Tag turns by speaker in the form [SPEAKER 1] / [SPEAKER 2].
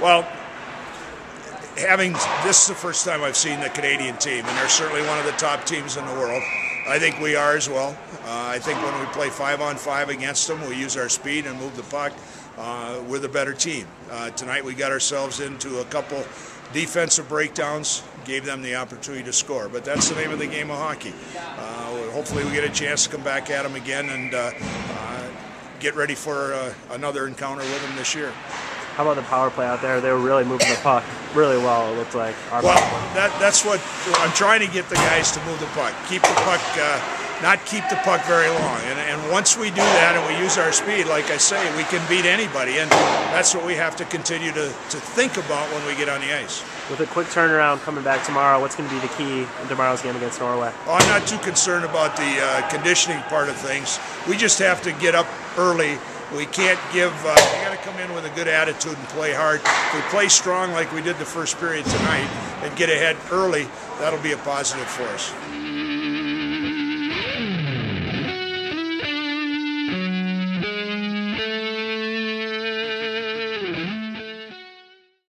[SPEAKER 1] Well, having this is the first time I've seen the Canadian team, and they're certainly one of the top teams in the world. I think we are as well. Uh, I think when we play five on five against them, we use our speed and move the puck. Uh, we're the better team. Uh, tonight we got ourselves into a couple defensive breakdowns, gave them the opportunity to score. But that's the name of the game of hockey. Uh, hopefully we get a chance to come back at them again and uh, uh, get ready for another encounter with them this year.
[SPEAKER 2] How about the power play out there? They were really moving the puck really well. It looked like.
[SPEAKER 1] well, that, that's what I'm trying to get the guys to move the puck, keep the puck, uh, not keep the puck very long. And, and once we do that and we use our speed, like I say, we can beat anybody. And that's what we have to continue to, to think about when we get on the ice.
[SPEAKER 2] With a quick turnaround coming back tomorrow, what's going to be the key in tomorrow's game against Norway?
[SPEAKER 1] Well, I'm not too concerned about the uh, conditioning part of things. We just have to get up early we can't give. Uh, we got to come in with a good attitude and play hard. If we play strong like we did the first period tonight and get ahead early, that'll be a positive for us.